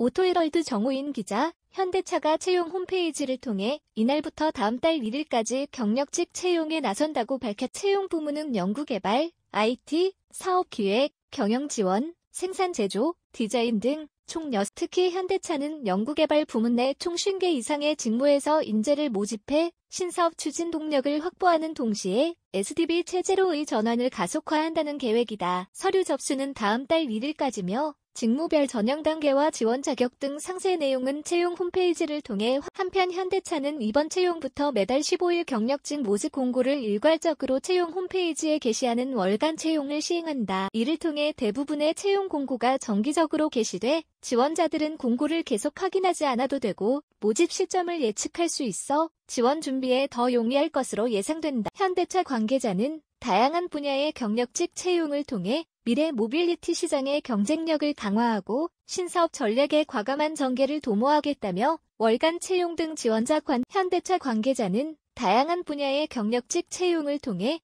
오토헤럴드 정호인 기자, 현대차가 채용 홈페이지를 통해 이날부터 다음 달 1일까지 경력직 채용에 나선다고 밝혔 채용 부문은 연구개발, IT, 사업기획, 경영지원, 생산제조, 디자인 등 총 6, 특히 현대차는 연구개발 부문 내 총 50개 이상의 직무에서 인재를 모집해 신사업 추진 동력을 확보하는 동시에 SDV 체제로의 전환을 가속화한다는 계획이다. 서류 접수는 다음 달 1일까지며 직무별 전형 단계와 지원 자격 등 상세 내용은 채용 홈페이지를 통해 한편 현대차는 이번 채용부터 매달 15일 경력직 모집 공고를 일괄적으로 채용 홈페이지에 게시하는 월간 채용을 시행한다. 이를 통해 대부분의 채용 공고가 정기적으로 게시돼 지원자들은 공고를 계속 확인하지 않아도 되고 모집 시점을 예측할 수 있어 지원 준비에 더 용이할 것으로 예상된다. 현대차 관계자는 다양한 분야의 경력직 채용을 통해 미래 모빌리티 시장의 경쟁력을 강화하고 신사업 전략의 과감한 전개를 도모하겠다며 월간 채용 등 지원자 관 현대차 관계자는 다양한 분야의 경력직 채용을 통해